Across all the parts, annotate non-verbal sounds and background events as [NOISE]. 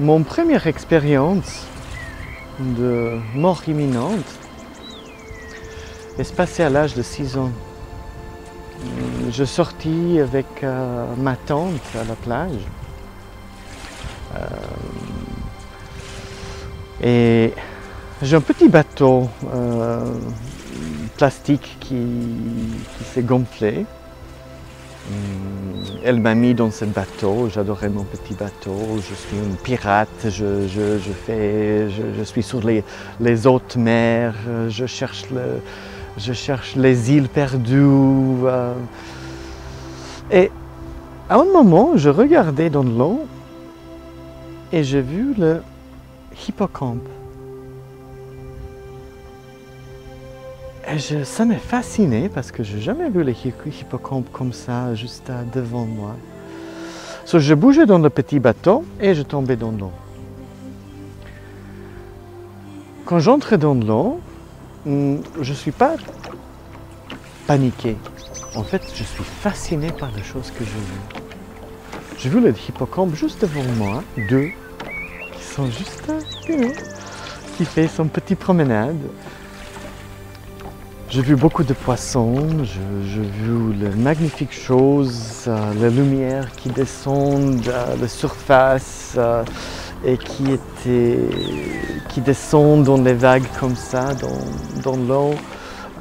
Mon première expérience de mort imminente est passée à l'âge de 6 ans. Je sortis avec euh, ma tante à la plage. Euh, et j'ai un petit bateau euh, plastique qui, s'est gonflé. Elle m'a mis dans ce bateau, j'adorais mon petit bateau, je suis une pirate, je, fais, je, suis sur les, hautes mers, euh, je cherche, le- je cherche les îles perdues. euh. Et à un moment, je regardais dans l'eau et j'ai vu le hippocampe. Et je- ça m'a fasciné parce que je n'ai jamais vu les hi- hippocampes comme ça, juste devant moi. So, je bougeais dans le petit bateau et je tombais dans l'eau. Quand j'entrais dans l'eau, je ne suis pas paniqué. En fait, je suis fasciné par les choses que j'ai vues. J'ai vu le hippocampe juste devant moi, deux, qui sont juste, euh, you qui fait son petit promenade. J'ai vu beaucoup de poissons, j'ai vu les magnifiques choses, euh, les lumières qui descendent à la surface euh, et qui, étaient, qui descendent dans les vagues comme ça, dans, dans l'eau.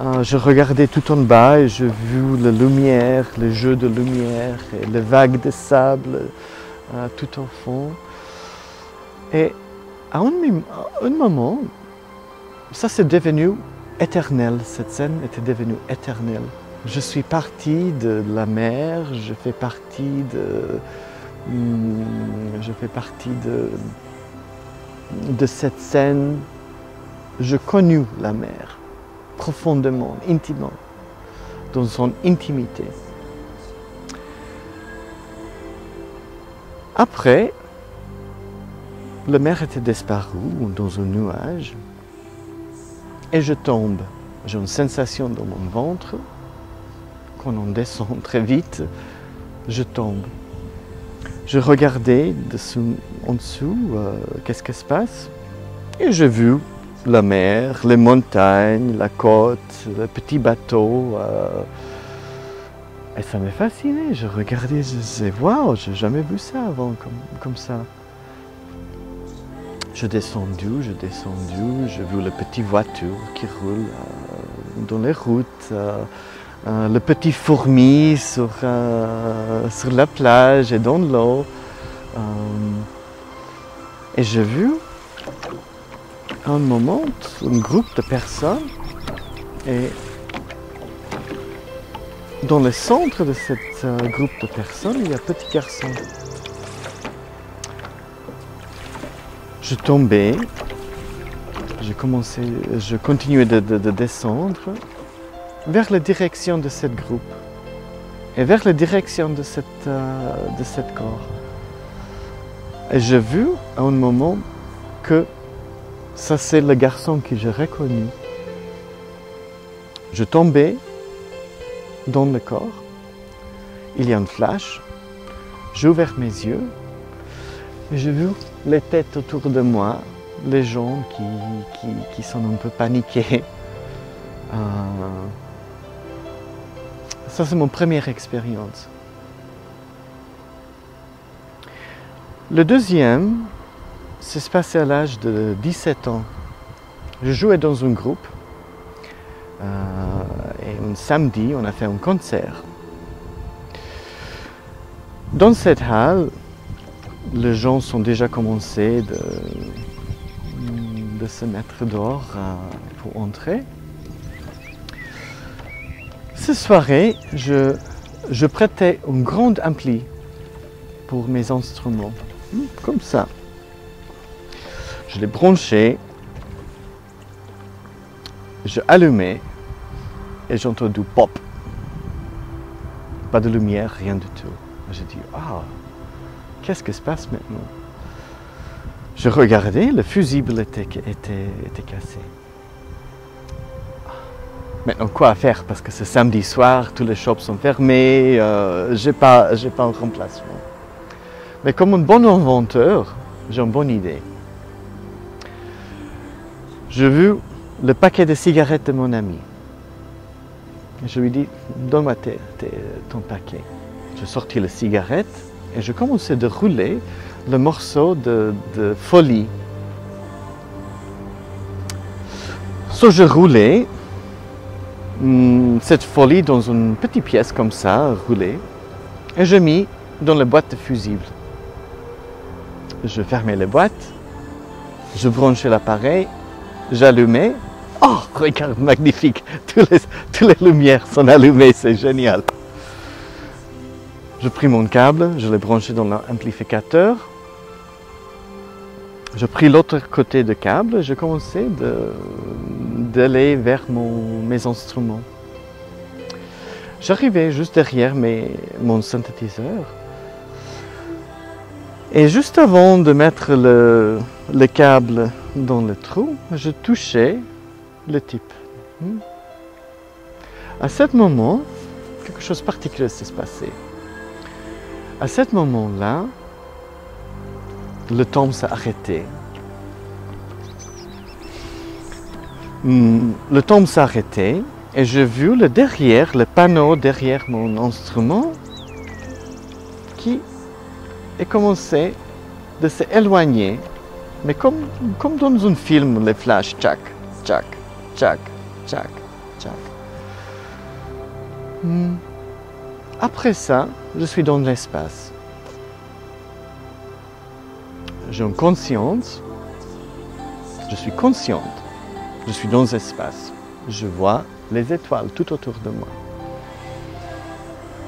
Euh, je regardais tout en bas et j'ai vu les lumières, les jeux de lumière et les vagues de sable euh, tout au fond. Et à un, moment, ça c'est devenu éternel. Cette scène était devenue éternelle. Je suis parti de la mer, je fais partie de, je fais partie de, de cette scène. Je connus la mer profondément, intimement, dans son intimité. Après, la mer était disparue dans un nuage et je tombe. J'ai une sensation dans mon ventre. Quand on descend très vite, je tombe. Je regardais en dessous euh, qu'est-ce qui se passe et j'ai vu la mer, les montagnes, la côte, le petit bateau. euh, et ça m'a fasciné. Je regardais, je disais, waouh, j'ai jamais vu ça avant comme, comme ça. Je descendu, je descendu, j'ai vu les petites voitures qui roulent euh, dans les routes, euh, euh, les petites fourmis sur, euh, sur la plage et dans l'eau. Euh, et j'ai vu un moment un groupe de personnes et dans le centre de ce groupe de personnes, il y a un petit garçon. Je tombais, je commençais, je continuais de descendre vers la direction de ce groupe et vers la direction de cette, euh, de cette corps. Et j'ai vu à un moment que ça c'est le garçon que j'ai reconnu. Je tombais dans le corps. Il y a un flash. J'ai ouvert mes yeux et j'ai vu les têtes autour de moi, les gens qui, qui, qui sont un peu paniqués. Euh, ça, c'est mon première expérience. Le deuxième, c'est se passé à l'âge de 17 ans. Je jouais dans un groupe euh, et un samedi, on a fait un concert. Dans cette halle, les gens sont déjà commencé de, de se mettre dehors euh, pour entrer. Cette soirée, je, je prêtais un grand ampli pour mes instruments, Hmm, comme ça. Je l'ai branché je allumais et j'ai entendu pop. Pas de lumière, rien du tout. J'ai dit, ah, qu'est-ce qui se passe maintenant? Je regardais, le fusible était, était, était cassé. Maintenant, quoi faire? Parce que c'est samedi soir, tous les shops sont fermés, euh, je n'ai pas, pas un remplacement. Mais comme un bon inventeur, j'ai une bonne idée. J'ai vu le paquet de cigarettes de mon ami. Je lui dis, donne-moi ton paquet. J'ai sorti la cigarette et je commençais de rouler le morceau de, folie. So, je roulais cette folie dans une petite pièce comme ça, roulée, et je mis dans la boîte de fusible. Je fermais la boîte, je branchais l'appareil, j'allumais. Oh, regarde, magnifique! Toutes les, lumières sont allumées, c'est génial. Je pris mon câble, je l'ai branché dans l'amplificateur. Je pris l'autre côté de câble je commençais d'aller vers mes instruments. J'arrivais juste derrière mon synthétiseur. Et juste avant de mettre le, câble dans le trou, je touchais le type. Hmm. À ce moment, quelque chose de particulier s'est passé. À ce moment-là, le temps s'est arrêté. Le temps arrêté et j'ai vu le derrière, le panneau derrière mon instrument qui a commencé de s'éloigner, mais comme, comme dans un film, les flashs, tchac, tchac, tchac, tchac, tchac. Hmm. Après ça, je suis dans l'espace. J'ai une conscience, je suis consciente, je suis dans l'espace. Je vois les étoiles tout autour de moi.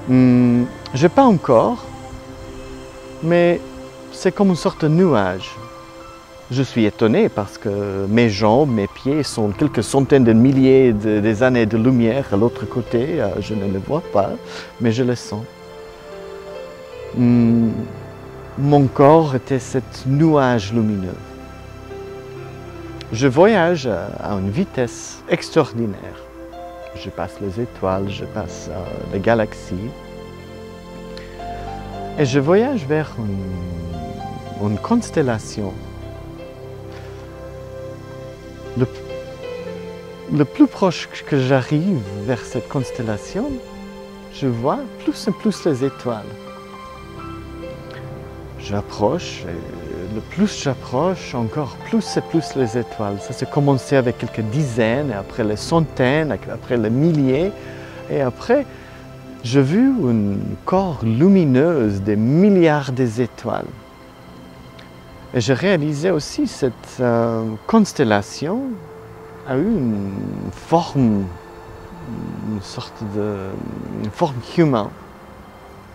Hmm, je pas encore, mais c'est comme une sorte de nuage. Je suis étonné parce que mes jambes, mes pieds sont quelques centaines de milliers de, années de lumière à l'autre côté. Euh, je ne les vois pas, mais je les sens. Hmm, mon corps était cet nuage lumineux. Je voyage à une vitesse extraordinaire. Je passe les étoiles, je passe euh, les galaxies. Et je voyage vers une, constellation. Le, plus proche que j'arrive vers cette constellation, je vois plus et plus les étoiles. J'approche, plus j'approche, encore plus et plus les étoiles. Ça s'est commencé avec quelques dizaines, et après les centaines, après les milliers, et après, j'ai vu un corps lumineuse des milliards d'étoiles. Et j'ai réalisé aussi cette euh, constellation a eu une forme, une sorte de une forme humaine.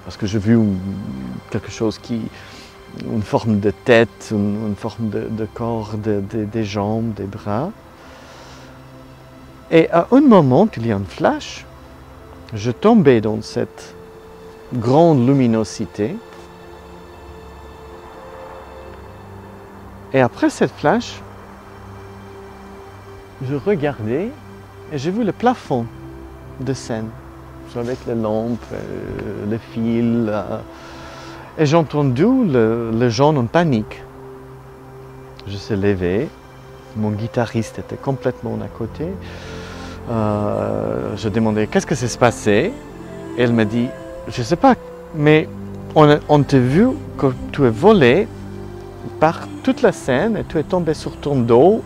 Parce que j'ai vu quelque chose qui, une forme de tête, une, forme de, corps, des jambes, des bras. Et à un moment, il y a un flash, je tombais dans cette grande luminosité. Et après cette flash, je regardais et j'ai vu le plafond de scène, avec les lampes, euh, les fils. Et j'ai entendu le, le gens en panique. Je suis levé, mon guitariste était complètement à côté. Euh, je demandais qu'est-ce que s'est passé? Et elle m'a dit, je ne sais pas, mais on, on t'a vu que tu es volé par toute la scène et tu es tombé sur ton dos.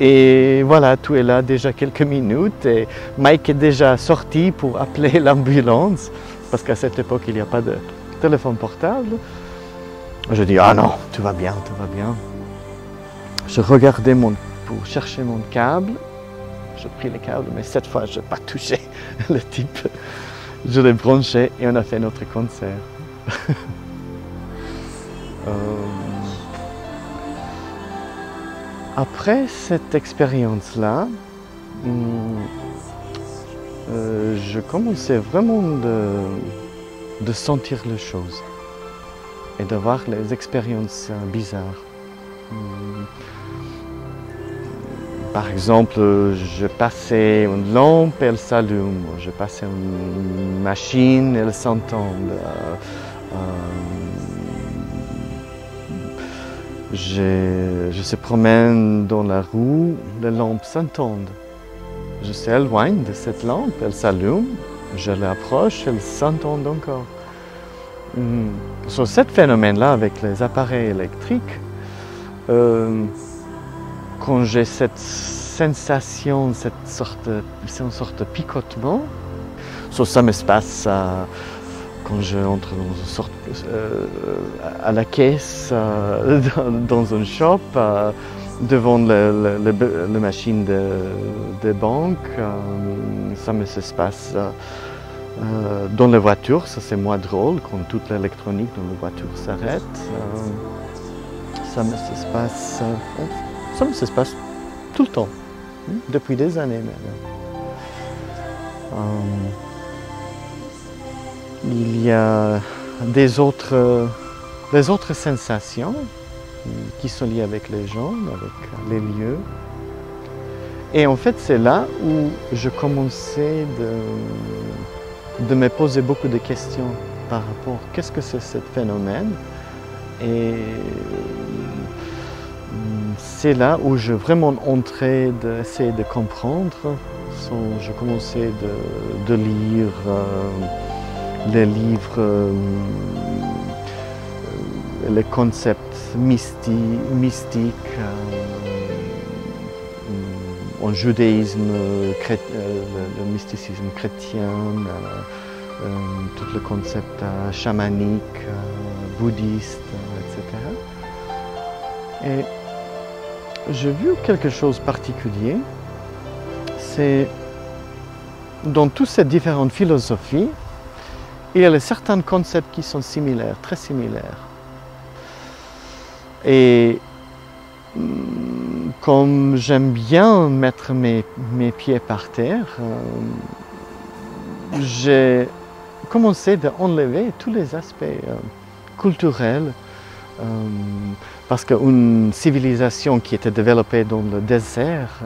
Et voilà, tu es là déjà quelques minutes et Mike est déjà sorti pour appeler [LAUGHS] l'ambulance parce qu'à cette époque il n'y a pas de téléphone portable. Je dis ah non, tout va bien, tout va bien. Je regardais mon, pour chercher mon câble j'ai pris le câble, mais cette fois, je n'ai pas touché [LAUGHS] le type. Je l'ai branché et on a fait notre concert. [LAUGHS] Euh, après cette expérience-là, hum, euh, je commençais vraiment de, sentir les choses et d'avoir les expériences euh, bizarres. Hum, par exemple, je passais une lampe, elle s'allume. Je passais une machine, elle s'entend. Euh, je, je, se promène dans la rue, les lampes s'entendent. Je s'éloigne de cette lampe, elle s'allume, je l'approche, elle s'entend encore. Hmm. Sur ce phénomène-là, avec les appareils électriques, euh, quand j'ai cette sensation, cette sorte, une sorte de picotement, ça me passe quand je entre dans sorte, euh, à la caisse, euh, [LAUGHS] dans, un shop, euh, devant la machine de, de banque, ça me se passe dans la voiture, ça c'est moins drôle quand toute l'électronique dans la voiture s'arrête. ça me se passe ça se passe tout le temps, hein, depuis des années. Euh, il y a des autres, des autres sensations qui sont liées avec les gens, avec les lieux. Et en fait, c'est là où je commençais de, de me poser beaucoup de questions par rapport à qu'est-ce que c'est ce phénomène et c'est là où je vraiment entrais d'essayer de comprendre. Je commençais de, lire euh, les livres, euh, les concepts mystiques, euh, en judaïsme, le, mysticisme chrétien, tout le concept chamanique, bouddhiste, etc. Et j'ai vu quelque chose de particulier. C'est dans toutes ces différentes philosophies, il y a certains concepts qui sont similaires, très similaires. Et mm, comme j'aime bien mettre mes, pieds par terre, euh, j'ai commencé à enlever tous les aspects euh, culturels, euh, parce qu'une civilisation qui était développée dans le désert,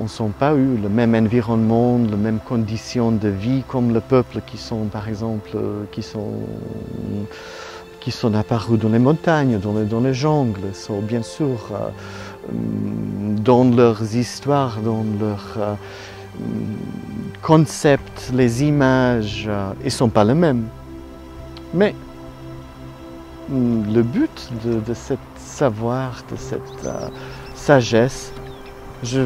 on n'a pas eu le même environnement, les mêmes conditions de vie comme le peuple qui sont, par exemple, qui sont, qui sont apparus dans les montagnes, dans les, jungles. Sont bien sûr, dans leurs histoires, dans leurs concepts, les images, ils ne sont pas les mêmes. Mais le but de, de cette savoir, de cette euh, sagesse, je,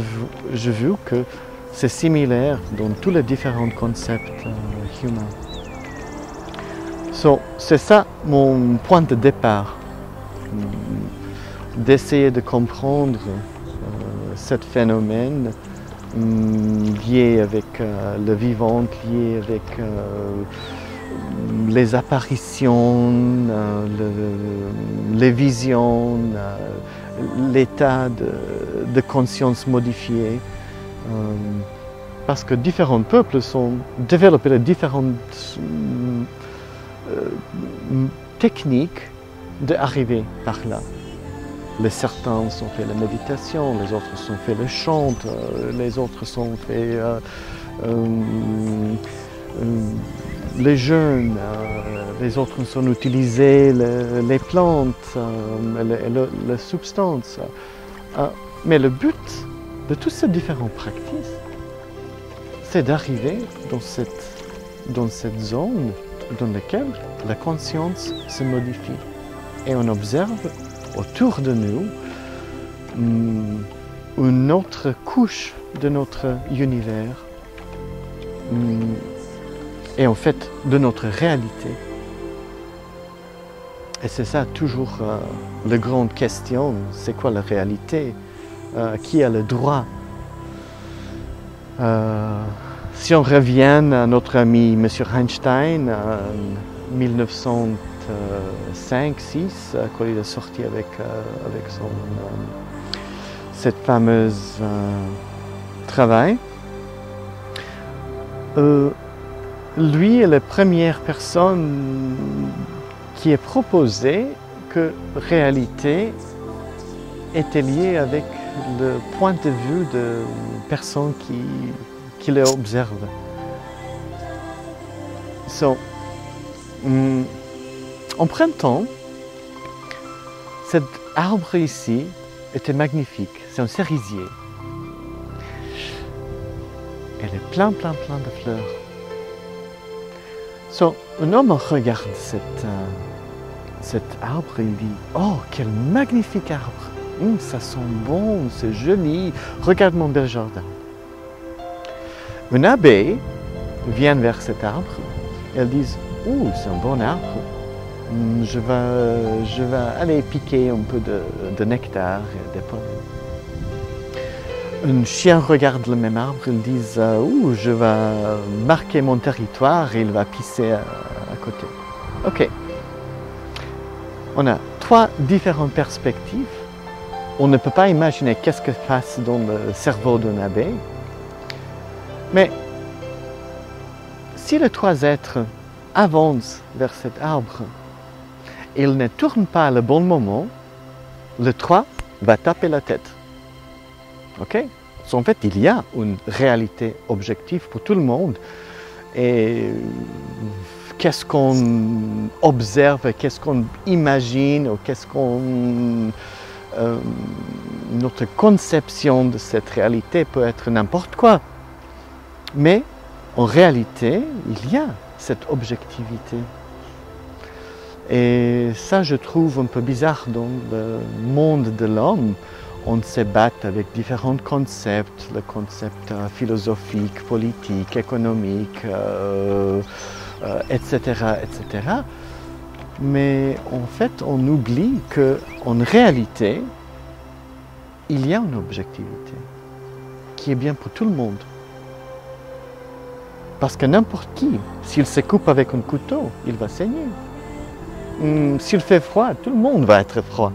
vu que c'est similaire dans tous les différents concepts euh, humains. C'est ça mon point de départ, mm, d'essayer de comprendre euh, ce phénomène mm, lié avec le vivant, lié avec les apparitions, euh, les visions, euh, l'état de, conscience modifié. Euh, parce que différents peuples sont développés différentes techniques d'arriver par là. Les certains ont fait la méditation, les autres ont fait le chant, les autres ont fait les jeunes, euh, les autres sont utilisés les, plantes, euh, les, substances. Euh, mais le but de toutes ces différentes pratiques, c'est d'arriver dans cette, dans cette zone dans laquelle la conscience se modifie. Et on observe autour de nous hmm, une autre couche de notre univers. Hmm, et en fait de notre réalité. Et c'est ça toujours euh, la grande question, c'est quoi la réalité? Euh, Qui a le droit euh, Si on revient à notre ami M. Einstein en 1905-6, quand il est sorti avec, avec son, cette fameuse travail, euh, lui est la première personne qui est proposée que réalité était liée avec le point de vue de personnes qui, qui l'observent. So, mm, en printemps, cet arbre ici était magnifique. C'est un cerisier. Elle est plein, plein, plein de fleurs. So, un homme regarde euh, cet arbre et il dit Oh, quel magnifique arbre hum, Ça sent bon, c'est joli. Regarde mon bel jardin. Un abbé vient vers cet arbre. Elle dit Oh, c'est un bon arbre. Hum, je vais, je aller piquer un peu de, nectar et des pommes un chien regarde le même arbre, ils disent euh, Ouh, je vais marquer mon territoire et il va pisser à, côté. Ok. On a trois différentes perspectives. On ne peut pas imaginer qu'est-ce que passe dans le cerveau d'un abeille. Mais si les trois êtres avancent vers cet arbre ils ne tournent pas le bon moment, le 3 va taper la tête. OK? En fait, il y a une réalité objective pour tout le monde. Et qu'est-ce qu'on observe, qu'est-ce qu'on imagine, ou qu'est-ce qu'on. Euh, notre conception de cette réalité peut être n'importe quoi. Mais en réalité, il y a cette objectivité. Et ça, je trouve un peu bizarre dans le monde de l'homme on se bat avec différents concepts, le concept euh, philosophique, politique, économique, etc., euh, etc. Euh, Mais en fait, on oublie qu'en réalité, il y a une objectivité qui est bien pour tout le monde. Parce que n'importe qui, s'il se coupe avec un couteau, il va saigner. Hmm, s'il fait froid, tout le monde va être froid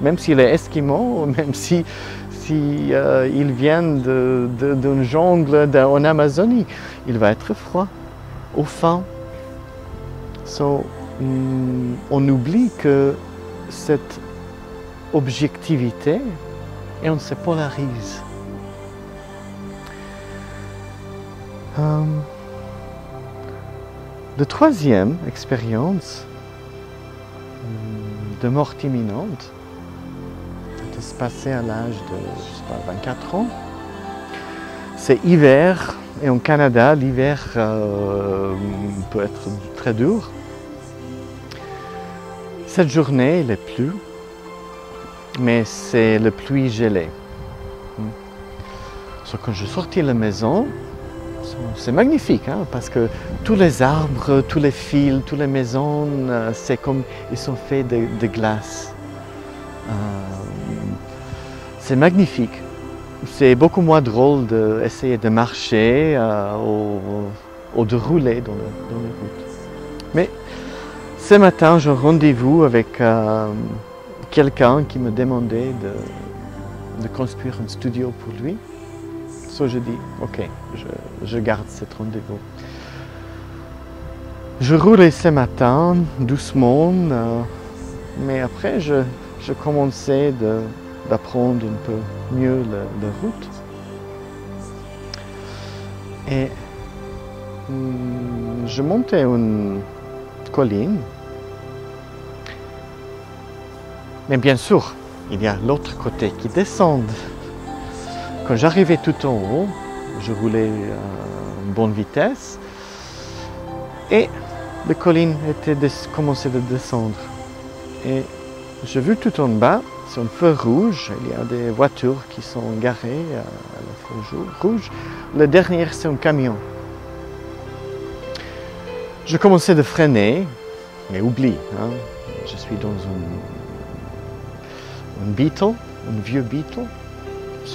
même s'il est esquimau, [LAUGHS] même si, euh, il vient d'une jungle en Amazonie, il va être froid, au fond. So, mm, on oublie que cette objectivité, et on se polarise. Euh, la troisième expérience mm, de mort imminente, se passer à l'âge de 24 ans. C'est hiver et au Canada, l'hiver euh, peut être très dur. Cette journée, il est plus, mais c'est le pluie gelée. quand je sortis de la maison, c'est magnifique hein, parce que tous les arbres, tous les fils, toutes les maisons, euh, c'est comme ils sont faits de, glace. Euh, c'est magnifique. C'est beaucoup moins drôle d'essayer de marcher euh, ou, de rouler dans, les routes. Mais ce matin, j'ai rendez-vous avec euh, quelqu'un qui me demandait de, construire un studio pour lui. So je dis, ok, je, garde cet rendez-vous. Je roulais ce matin doucement, euh, mais après je, commençais d'apprendre un peu mieux la, route. Et hmm, je montais une colline. Mais bien sûr, il y a l'autre côté qui descend. Quand j'arrivais tout en haut, je roulais à une bonne vitesse et la colline était commençait à descendre. Et j'ai vu tout en bas c'est un feu rouge. Il y a des voitures qui sont garées à la feu rouge. Le dernier, c'est un camion. Je commençais de freiner, mais oublie, hein. je suis dans un, un Beetle, un vieux Beetle.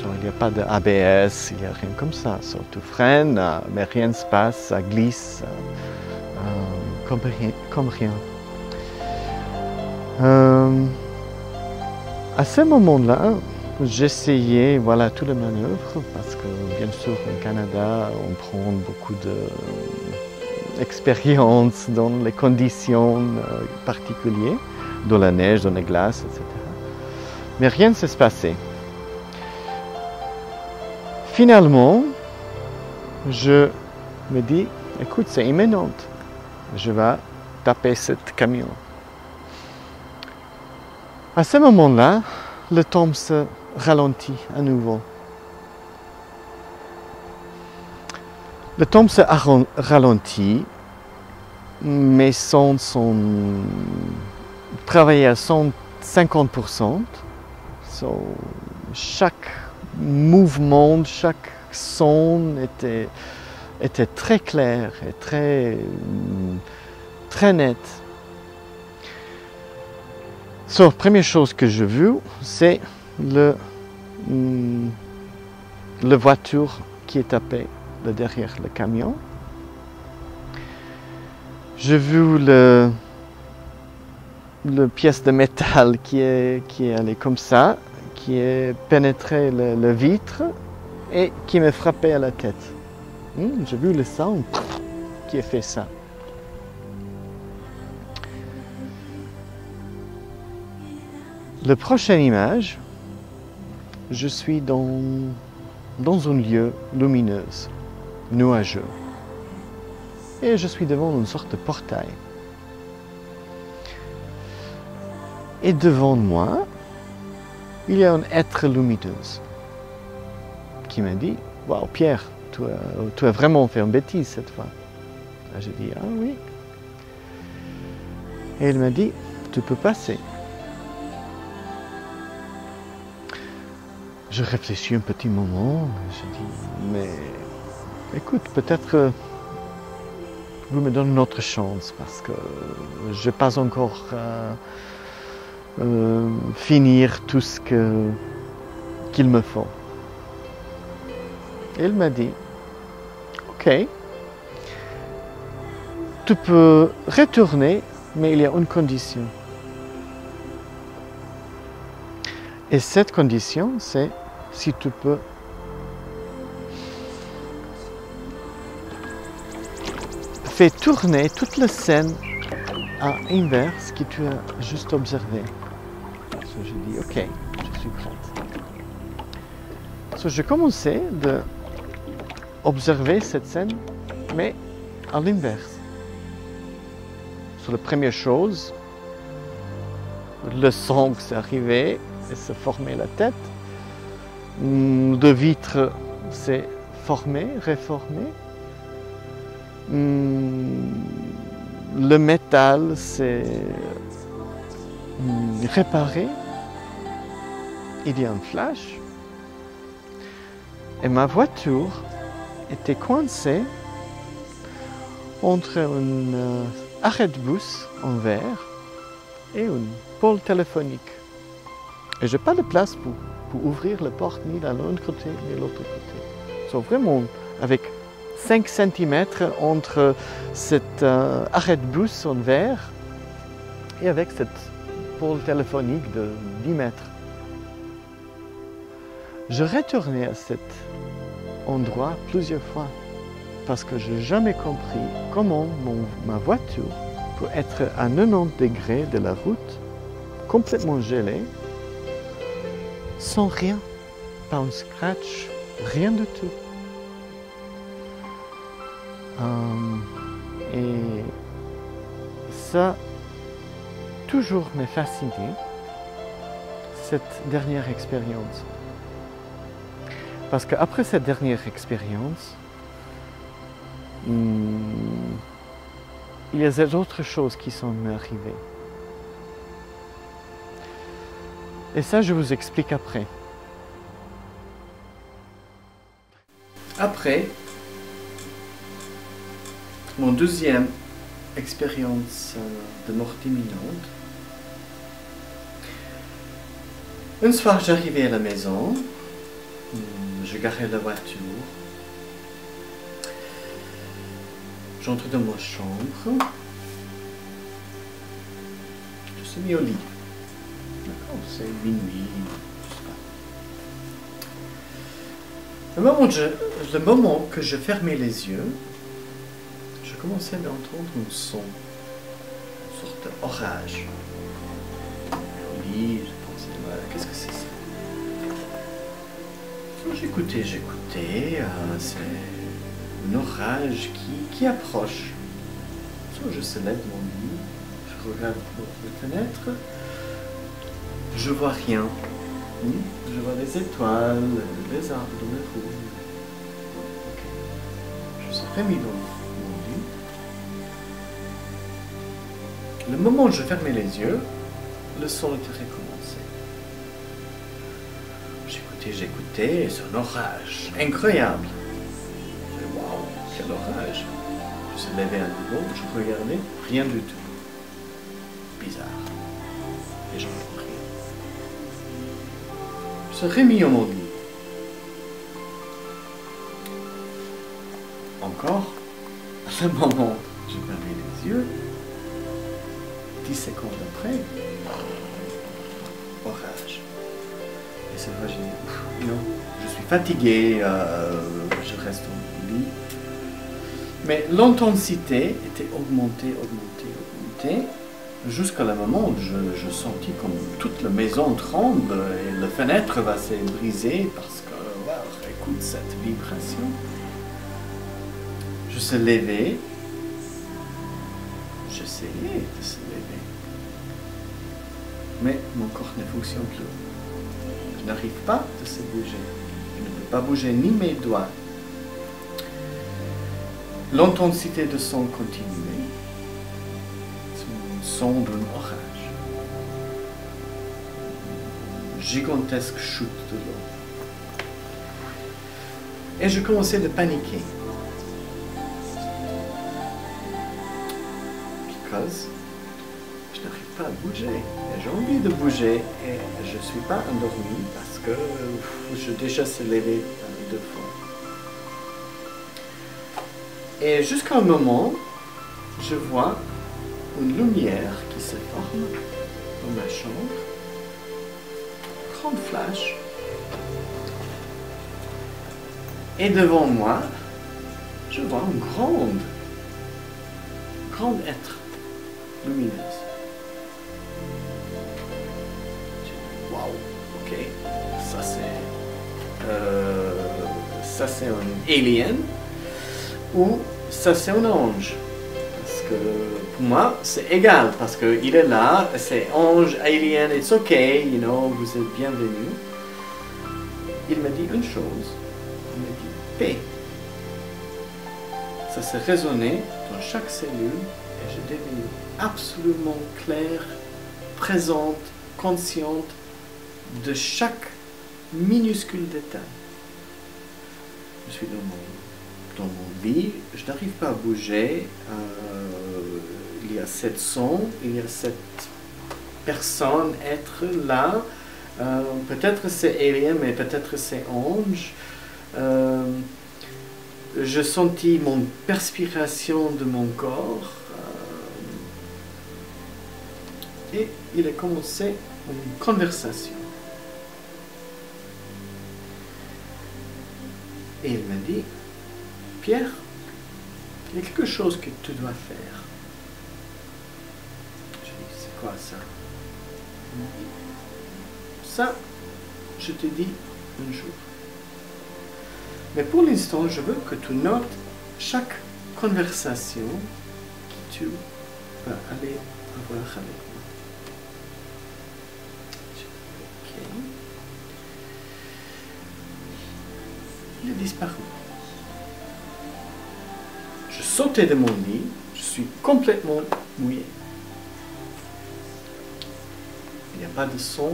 Il n'y a pas d'ABS, il n'y a rien comme ça. So, tu freines, mais rien ne se passe, ça glisse euh, comme, rien. Comme rien. Euh, à ce moment-là, j'essayais voilà, toutes les manœuvres parce que bien sûr au Canada on prend beaucoup d'expérience dans les conditions euh, particulières, dans la neige, dans les glaces, etc. Mais rien ne s'est passé. Finalement, je me dis, écoute, c'est imminent. Je vais taper ce camion. À ce moment-là, le temps se ralentit à nouveau. Le temps se ralentit, mes sons sont travaillés à 150%. chaque mouvement, chaque son était, était très clair et très, très net. La première chose que j'ai vue, c'est le, mm, le voiture qui est tapée derrière le camion. J'ai vu le, le pièce de métal qui est, qui est allé comme ça, qui est pénétré le, vitre et qui m'a frappé à la tête. Hmm, j'ai vu le sang qui a fait ça. La prochaine image, je suis dans, dans un lieu lumineux, nuageux. Et je suis devant une sorte de portail. Et devant moi, il y a un être lumineux qui m'a dit Waouh, Pierre, tu as, vraiment fait une bêtise cette fois. J'ai dit Ah oui. Et il m'a dit Tu peux passer. Je réfléchis un petit moment, je dis, mais écoute, peut-être vous me donnez une autre chance parce que je n'ai pas encore euh, euh, finir tout ce qu'il me faut. Il m'a dit, ok, tu peux retourner, mais il y a une condition. Et cette condition, c'est si tu peux fais tourner toute la scène à inverse que tu as juste observé. Je dis ok, je suis prête. So, je commençais de observer cette scène, mais à l'inverse. Sur la première chose, le son s'est arrivé et se formait la tête. De vitre s'est formé, réformé. Mm, le métal s'est mm, réparé. Il y a un flash. Et ma voiture était coincée entre un euh, arrêt de bus en verre et une pôle téléphonique. Et je n'ai pas de place pour ouvrir la porte ni d'un côté ni de l'autre côté. Donc vraiment avec 5 cm entre cet euh, arrêt de bus en verre et avec cette pôle téléphonique de 10 mètres. Je retournais à cet endroit plusieurs fois parce que je n'ai jamais compris comment ma voiture peut être à 90 degrés de la route, complètement gelée, sans rien, pas un scratch, rien du tout. Euh, et ça, toujours m'a fasciné, cette dernière expérience. Parce qu'après cette dernière expérience, hmm, il y a d'autres choses qui sont arrivées. Et ça, je vous explique après. Après, mon deuxième expérience euh, de mort imminente, une soir, j'arrivais à la maison, je garais la voiture, j'entre dans ma chambre, je suis mis au lit. C'est minuit, Le moment, le moment que je fermais les yeux, je commençais à entendre un son, une sorte d'orage. Au lit, je pensais, qu'est-ce que c'est J'écoutais, j'écoutais, euh, c'est un orage qui, qui approche. je se lève mon lit, je regarde la fenêtre, je vois rien. Je vois les étoiles, les arbres dans le rouge. Je suis remis dans mon lit. Le moment où je fermais les yeux, le son était recommencé. J'écoutais, j'écoutais, c'est un orage incroyable. Waouh, quel orage! Je suis levé à nouveau, je regardais, rien du tout. Bizarre. Et j'en se remis au mon lit. Encore, à ce moment, je fermais les yeux. Dix secondes après, non, je suis fatigué, euh, je reste au lit. Mais l'intensité était augmentée, augmentée, augmentée jusqu'à le moment où je, sentis comme toute la maison tremble et la fenêtre va se briser parce que, wow, écoute cette vibration. Je se levais, j'essayais de se lever, mais mon corps ne fonctionne plus. Je n'arrive pas de se bouger. Je ne peux pas bouger ni mes doigts. L'intensité de son continuait son d'un orage. Gigantesque chute de l'eau. Et je commençais à paniquer. Bouger. J'ai envie de bouger et je ne suis pas endormi parce que je déjà se lever deux fois. Et jusqu'à un moment, je vois une lumière qui se forme dans ma chambre. Grande flash. Et devant moi, je vois une grande, grande être lumineuse. Ça c'est, euh, ça c'est un alien ou ça c'est un ange. Parce que pour moi, c'est égal parce qu'il est là, c'est ange, alien, it's okay, you know, vous êtes bienvenue. Il m'a dit une chose, il m'a dit paix. Ça s'est résonné dans chaque cellule et je devenue absolument claire, présente, consciente de chaque minuscule détail. Je suis dans mon, lit, je n'arrive pas à bouger. Euh, il y a cette son, il y a cette personne, être là. Euh, peut-être c'est alien, mais peut-être c'est ange. Euh, je sentis mon perspiration de mon corps. Et il a commencé une conversation. Et il m'a dit, Pierre, il y a quelque chose que tu dois faire. Ça? Ça, je te dis un jour. Mais pour l'instant, je veux que tu notes chaque conversation que tu vas aller avoir avec Il a disparu. Je sautais de mon lit, je suis complètement mouillé n'y a pas de son.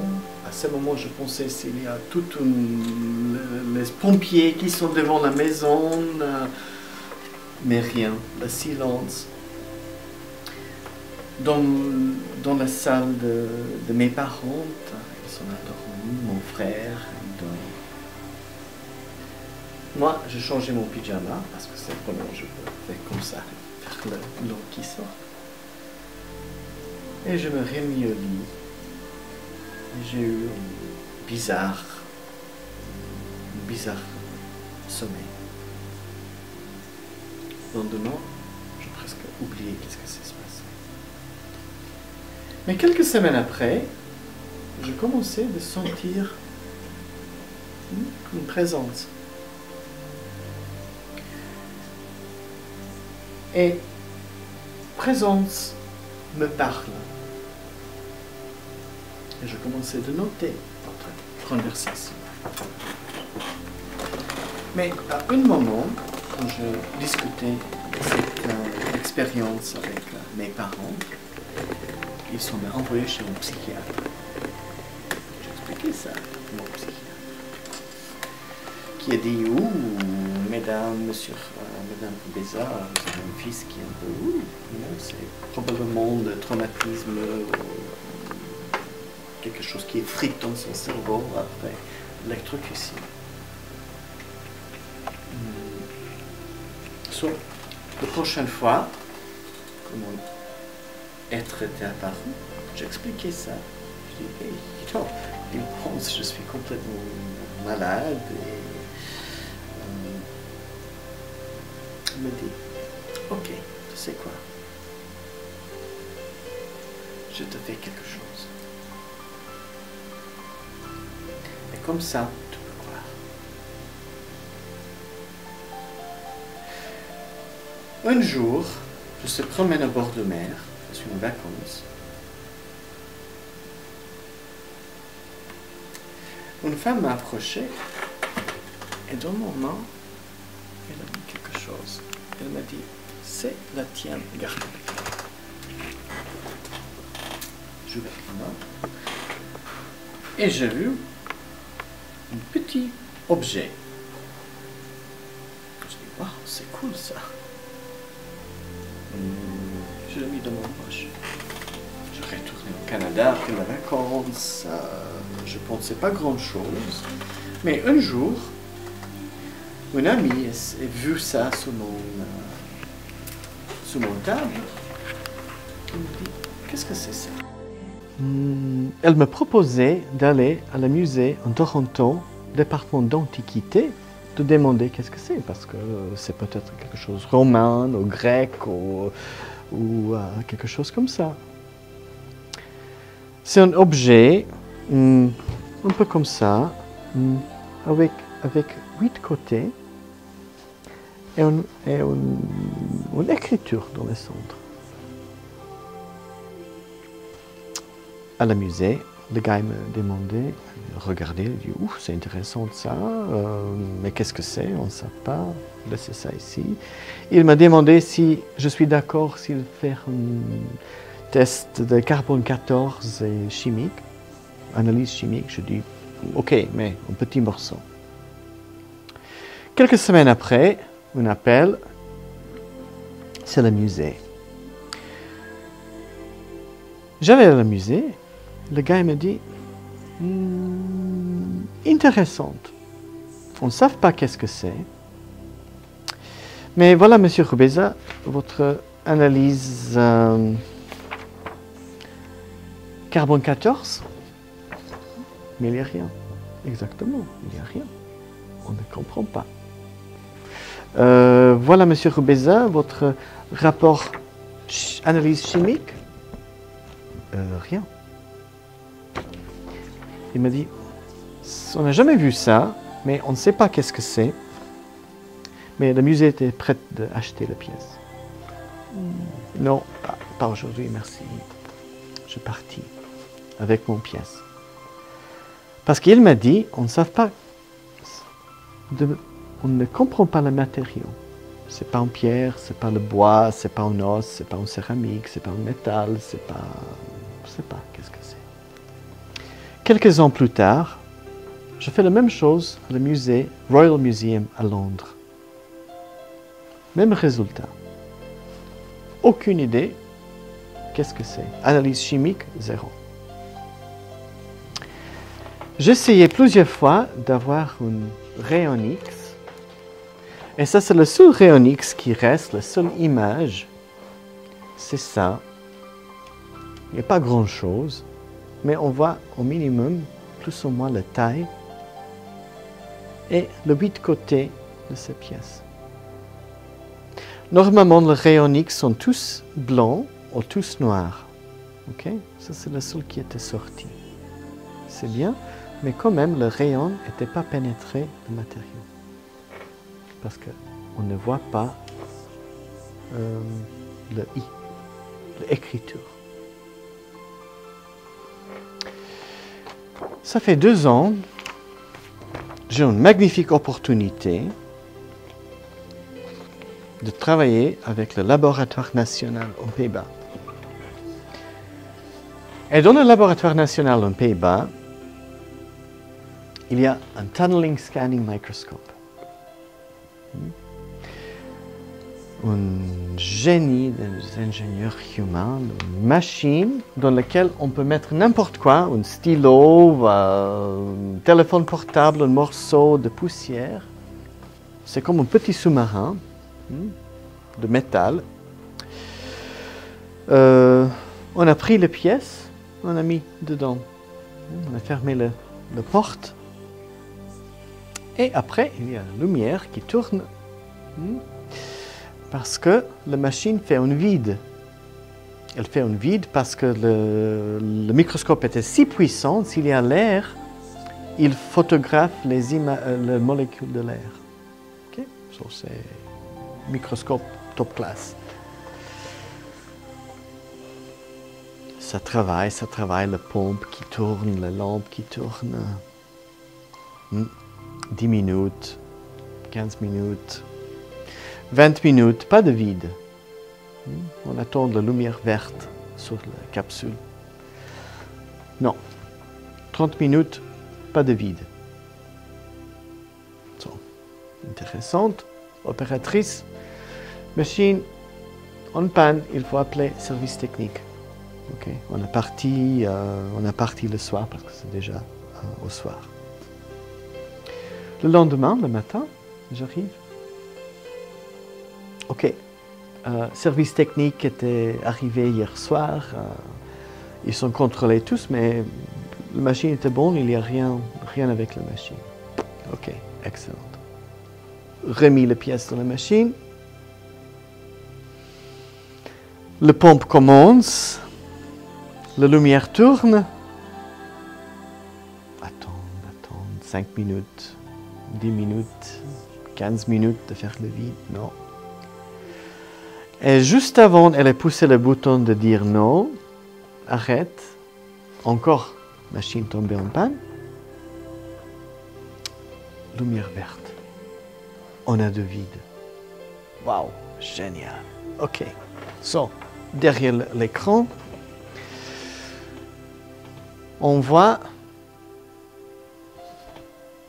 À ce moment, je pensais s'il y a tous les pompiers qui sont devant la maison, euh, mais rien, le silence. Dans, dans la salle de, mes parents, ils sont endormis, mon frère, il Moi, j'ai changé mon pyjama parce que c'est vraiment, je peux faire comme ça, faire l'eau qui sort. Et je me remis au lit j'ai eu une bizarre, bizarre sommeil. Le lendemain, j'ai presque oublié qu'est-ce que ça se passe. Mais quelques semaines après, je commençais de sentir une présence. Et présence me parle. Et je commençais de noter notre conversation. Mais à un moment, quand je discutais cette euh, expérience avec euh, mes parents, ils sont envoyés chez un psychiatre. J'ai expliqué ça à mon psychiatre. Qui a dit, ouh, mesdames, monsieur, euh, madame Béza, vous avez un qui est un peu, c'est probablement de traumatisme, euh, quelque chose qui est frites dans son cerveau après l'électrocution. Soit, la prochaine fois, mon être était apparu, j'expliquais ça. Je il pense que je suis complètement malade et quoi, je te fais quelque chose. Et comme ça, tu peux croire. Un jour, je se promène à bord de mer, je suis en vacances. Une femme m'a approché et dans mon main, elle a mis quelque chose. Elle m'a dit, c'est la tienne, garde. Je vais et j'ai vu un petit objet. Je dis, waouh, c'est cool ça. Hmm, Je l'ai mis dans mon poche. Je retourné au Canada après la vacances. euh, je pensais pas grand chose. Mais un jour, une amie a vu ça sur mon, Elle me qu'est-ce que c'est Hmm, Elle me proposait d'aller à le musée en Toronto, département d'Antiquité, de demander qu'est-ce que c'est, parce que c'est peut-être quelque chose romain ou grec ou, ou, euh, quelque chose comme ça. C'est un objet hmm, un peu comme ça, hmm, avec, avec huit côtés et, un- et une, écriture dans le centre. à la musée, le gars me demandait, regardez, il dit, ouf, c'est intéressant ça, euh, mais qu'est-ce que c'est On ne sait pas, laissez ça ici. Il m'a demandé si je suis d'accord s'il fait un test de carbone 14 et chimique, analyse chimique. Je dis, ok, mais un petit morceau. Quelques semaines après, un appel, c'est le musée. J'allais à le musée, le gars me dit Hmm, intéressante. On ne sait pas qu'est-ce que c'est. Mais voilà, monsieur Rubeza, votre analyse euh, carbone 14. Mais il n'y a rien. Exactement, il n'y a rien. On ne comprend pas. Euh, voilà, monsieur Rubeza, votre rapport ch- analyse chimique. Euh, rien. Il m'a dit, on n'a jamais vu ça, mais on ne sait pas qu'est-ce que c'est. Mais le musée était prêt d'acheter la pièce. Non, pas, pas aujourd'hui, merci. Je suis parti avec mon pièce. Parce qu'il m'a dit, on ne sait pas, de- on ne comprend pas le matériau. C'est pas en pierre, c'est pas le bois, c'est pas en os, c'est pas en céramique, c'est pas en métal, c'est pas, je sais pas qu'est-ce que c'est. Quelques ans plus tard, je fais la même chose au musée Royal Museum à Londres. Même résultat. Aucune idée. Qu'est-ce que c'est Analyse chimique, zéro. J'essayais plusieurs fois d'avoir une rayon X. Et ça, c'est le seul rayon X qui reste, la seule image. C'est ça. Il n'y a pas grand-chose mais on voit au minimum plus ou moins la taille et le huit côtés de ces pièces. Normalement, les rayons X sont tous blancs ou tous noirs. Ok? Ça, c'est le seul qui était sorti. C'est bien, mais quand même, le rayon n'était pas pénétré le matériau. Parce qu'on ne voit pas euh, le I, l'écriture. Ça fait deux ans, j'ai une magnifique opportunité de travailler avec le laboratoire national aux Pays-Bas. Et dans le laboratoire national aux Pays-Bas, il y a un tunneling scanning microscope. Un génie des ingénieurs humains, une machine dans laquelle on peut mettre n'importe quoi, un stylo, un téléphone portable, un morceau de poussière. C'est comme un petit sous-marin de métal. Euh, on a pris les pièces, on a mis dedans. On a fermé la porte. Et après, il y a la lumière qui tourne. Parce que la machine fait un vide. Elle fait un vide parce que le, microscope était si puissant, s'il y a l'air, il photographe les, les molécules de l'air. Ok, c'est microscope top class. Ça travaille, ça travaille, la pompe qui tourne, la lampe qui tourne. 10 hmm. minutes, 15 minutes, 20 minutes, pas de vide. Hmm? On attend la lumière verte sur la capsule. Non. 30 minutes, pas de vide. Intéressante. Opératrice. Machine en panne, il faut appeler service technique. On, a parti, euh, on a parti le soir parce que c'est déjà euh, au soir. Le lendemain, le matin, j'arrive. Ok, euh, service technique était arrivé hier soir. ils sont contrôlés tous, mais la machine était bonne, il n'y a rien, avec la machine. Ok, excellent. Remis les pièces dans la machine. Le pompe commence, la lumière tourne. Attends, attends, 5 minutes, 10 minutes, 15 minutes de faire le vide, non. Et juste avant, elle a poussé le bouton de dire non, arrête, encore, machine tombée en panne. Lumière verte. On a de vide. Waouh, génial. Ok, so derrière l'écran, on voit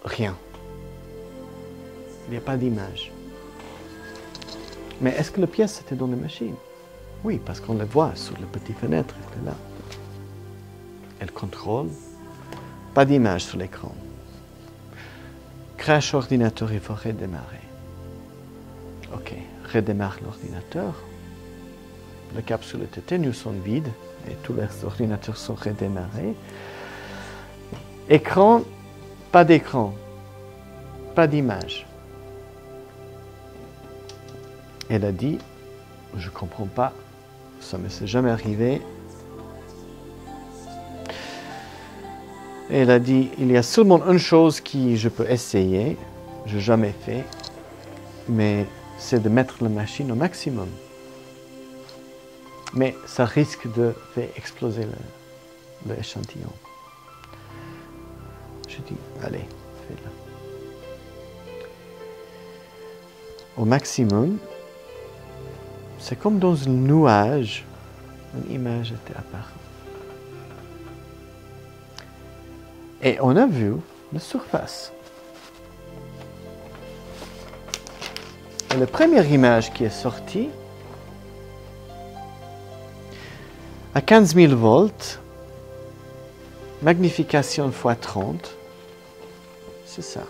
rien. Il n'y a pas d'image. Mais est-ce que la pièce était dans la machine? Oui, parce qu'on la voit sur la petite fenêtre, elle est là. Elle contrôle. Pas d'image sur l'écran. Crash ordinateur, il faut redémarrer. Ok, redémarre l'ordinateur la capsule était tenue son vide et tous les ordinateurs sont redémarrés. Écran, pas d'écran, pas d'image. Elle a dit, je ne comprends pas, ça ne me s'est jamais arrivé. Elle a dit, il y a seulement une chose que je peux essayer, je n'ai jamais fait, mais c'est de mettre la machine au maximum mais ça risque de faire exploser l'échantillon. Je dis, allez, fais-le. Au maximum, c'est comme dans un nuage, une image était apparue. Et on a vu la surface. Et la première image qui est sortie, à 15 000 volts, magnification x 30, c'est ça.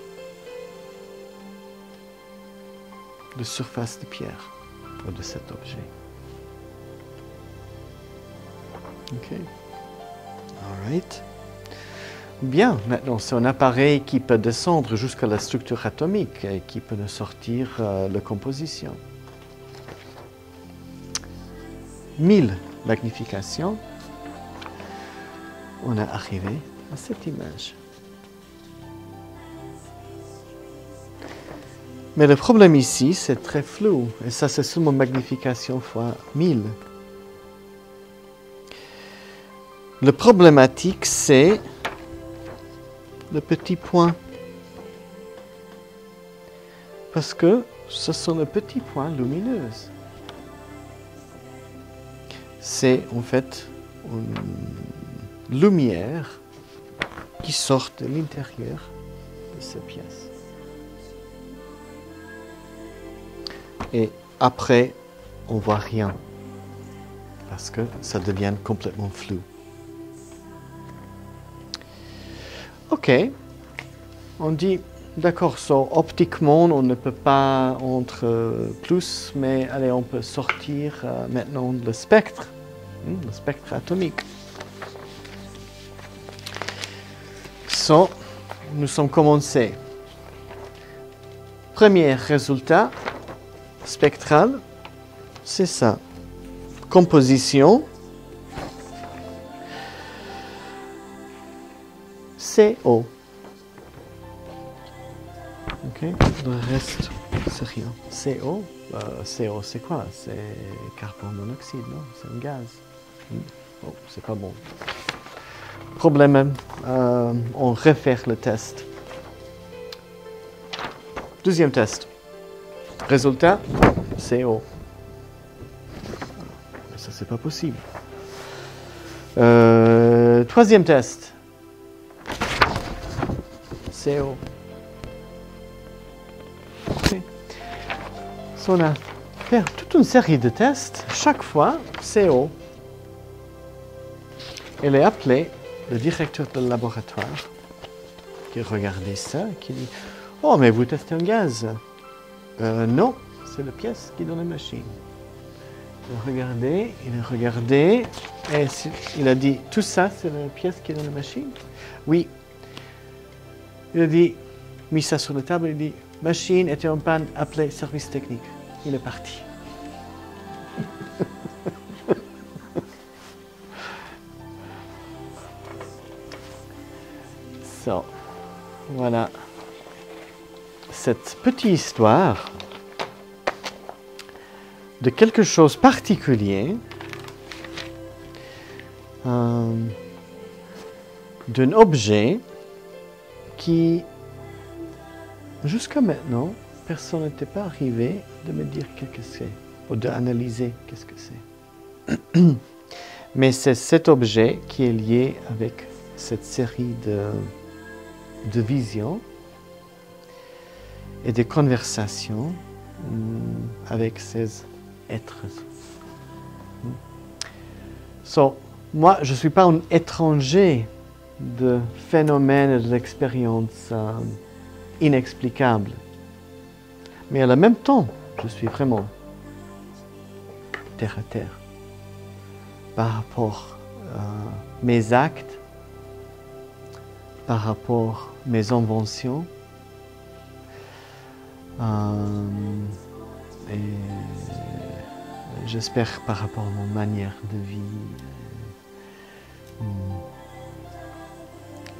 De surface de pierre de cet objet. Ok. All right. Bien, maintenant, c'est un appareil qui peut descendre jusqu'à la structure atomique et qui peut nous sortir euh, la composition. 1000 magnifications, on est arrivé à cette image. Mais le problème ici, c'est très flou. Et ça, c'est seulement magnification fois 1000. Le problématique, c'est le petit point. Parce que ce sont les petits points lumineux. C'est en fait une lumière qui sort de l'intérieur de cette pièce. Et après, on voit rien parce que ça devient complètement flou. Ok, on dit, d'accord, optiquement, on ne peut pas entre plus, mais allez, on peut sortir euh, maintenant le spectre, hmm, le spectre atomique. So, nous sommes commencés. Premier résultat spectral, c'est ça. Composition CO. Ok, le reste, c'est rien. CO, euh, CO c'est quoi? C'est carbone monoxyde, non? C'est un gaz. Oh, c'est pas bon. Problème, euh, on refait le test. Deuxième test. Résultat, CO. Ça, c'est pas possible. Euh, troisième test. CO. Okay. on a fait toute une série de tests. Chaque fois, CO. Elle est appelée le directeur du laboratoire qui regardait ça, qui dit Oh, mais vous testez un gaz euh, Non, c'est la pièce qui est dans la machine. Il a regardé, il a regardé, et il a dit Tout ça, c'est la pièce qui est dans la machine? Oui, il a dit, mis ça sur la table, il dit, machine était en panne, appelez service technique. Il est parti. Cette petite histoire de quelque chose particulier, euh, d'un objet qui, jusqu'à maintenant, personne n'était pas arrivé de me dire ce que c'est, ou d'analyser qu'est-ce que c'est. [CLEARS THROAT] Mais c'est cet objet qui est lié avec cette série de visions et de conversations mm, avec ces êtres. So, moi, je ne suis pas un étranger de phénomènes et d'expériences euh, inexplicables. Mais en même temps, je suis vraiment terre à terre par rapport à euh, mes actes, par rapport à mes inventions. Euh, et j'espère par rapport à mon manière de vie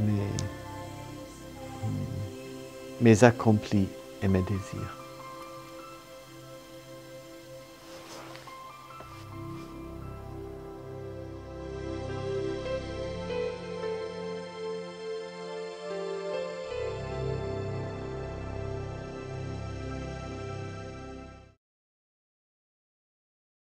mes, mes accomplis et mes désirs.